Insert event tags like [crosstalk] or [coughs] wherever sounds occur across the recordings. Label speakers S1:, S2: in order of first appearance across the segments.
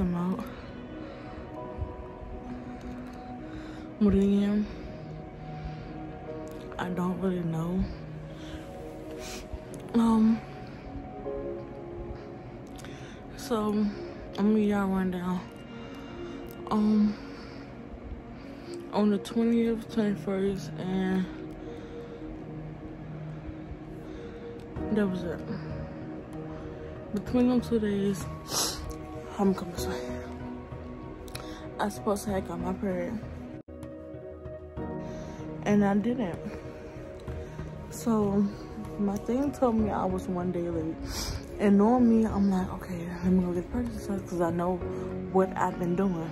S1: out. But again, I don't really know. Um, so I'm gonna y'all run down. Um, on the 20th, 21st, and that was it. Between them two days, I'm coming. I supposed to have got my period. And I didn't. So my thing told me I was one day late. And knowing me, I'm like, okay, let me go get test because I know what I've been doing.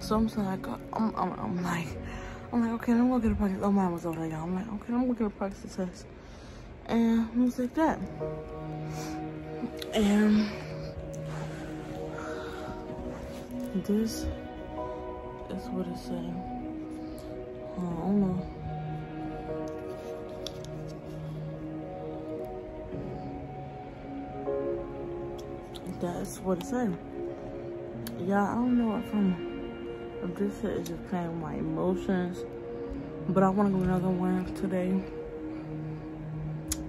S1: So I'm like, I'm, I'm, I'm like, I'm like, okay, I'm gonna get a pregnancy. Oh, mine was over there, y'all. I'm like, okay, I'm gonna get a pregnancy test. And it was like that. And this is what it's saying. I don't know. That's what it's saying. Yeah, I don't know if I'm if this is just playing with my emotions. But I wanna go another one today.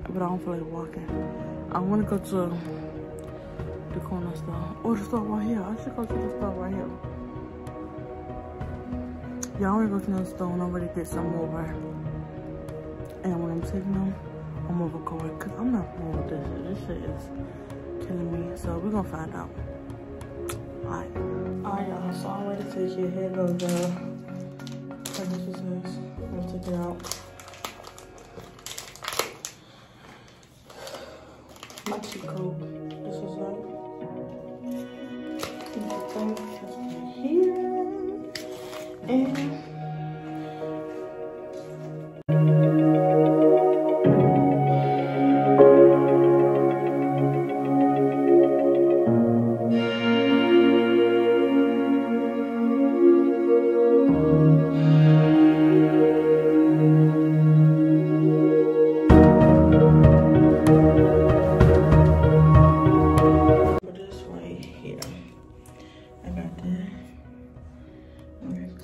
S1: But I don't feel like walking. I wanna go to the corner store. Or the store right here. I should go to the store right here. Yeah, I wanna go to another store and I'm ready to get some over. And when I'm taking them, I'm overgoing because I'm not playing with this. This shit is killing me. So we're gonna find out. Alright. Alright, y'all. So I'm ready to take your head of the. I'm gonna take it out. My cheat code. And.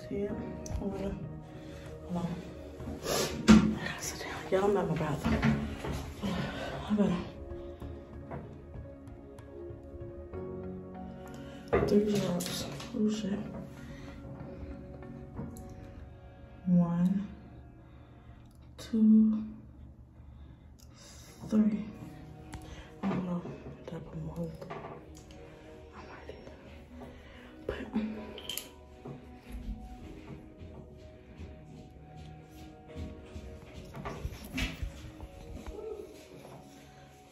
S1: Here. Hold on. Hold on. Sit down. Y'all, at my bathroom. I gotta. Three drops. Oh shit. One, two, three. Oh, I don't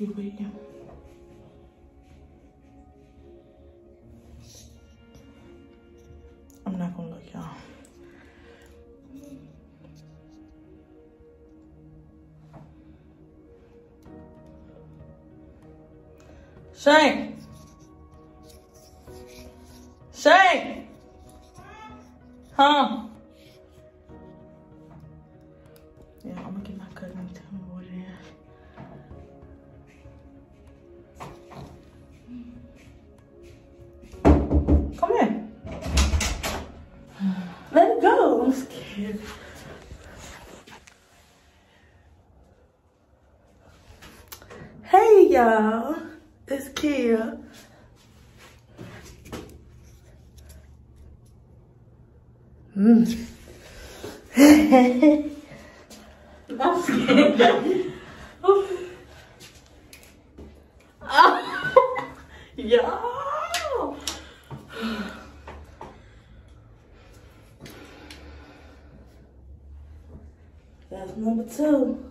S1: you waiting? I'm not gonna look, y'all. Shane. Shane. Huh? Scared. Hey y'all, it's Kia. Mm. [laughs] I'm scared. oh, y'all. That's number two.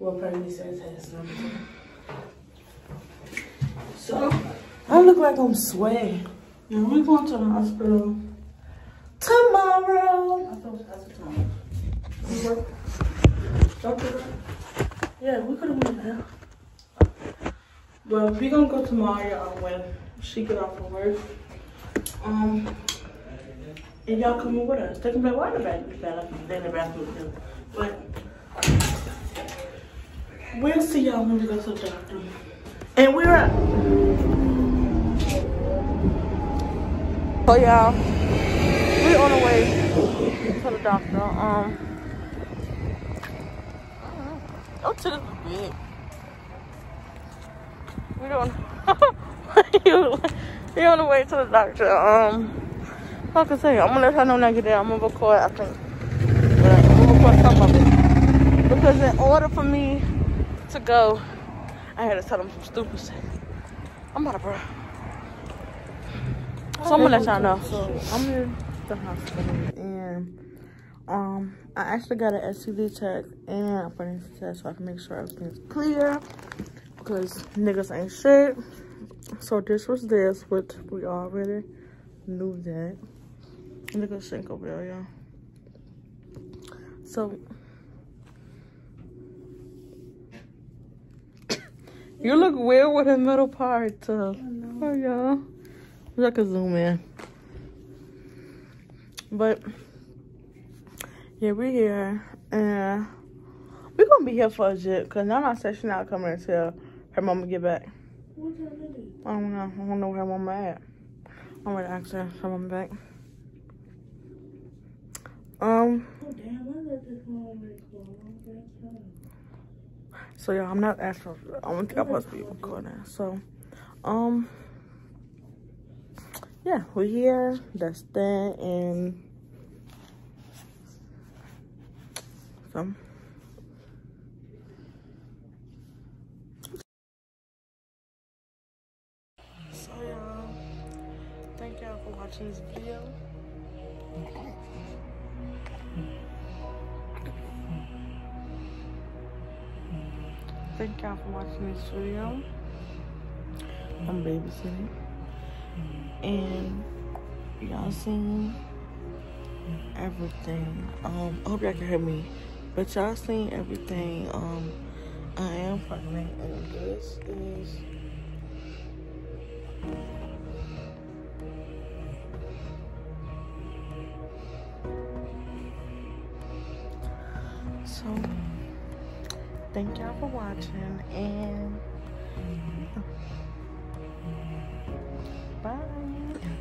S1: Well, pregnancy says test number two. So, I look like I'm sweating. And we're going to the hospital tomorrow. Work? Yeah, we could have went there. Well, we gonna go tomorrow, y'all, when she get off of work. Um, and y'all coming with us. They can be right in the bathroom. In the bathroom with them. But we'll see y'all when we go to the doctor. And we're at So y'all, we're on the way to the doctor. Um, oh, to the big. We don't. you, you on the way to the doctor. Um, like I say, I'm gonna let her know when I get there. I'm gonna record. I think. But I'm gonna record some of it because in order for me to go, I had to tell them some stupid shit. I'm about to bro. So I'm gonna let y'all know. So I'm in the hospital and um I actually got an STD check and a pregnancy test so I can make sure everything's clear because niggas ain't shit. So this was this, which we already knew that. Look at sink over there, y'all. So [coughs] you look weird with the middle part uh, too. Oh y'all. Look at zoom in. But yeah, we're here and we're gonna be here for a jet because Nana said she's not coming until her mama get back. I don't know. I don't know where her mama at. I'm gonna ask her if her mama back. So yeah, I'm not asking. I don't think I'm supposed to be recording. So, um, yeah, we're here. That's that, and some. So y'all, thank y'all for watching this video. Thank y'all for watching this video. I'm babysitting. And y'all seen everything. Um, I hope y'all can hear me. But y'all seen everything. Um, I am pregnant and this is so thank y'all for watching and bye.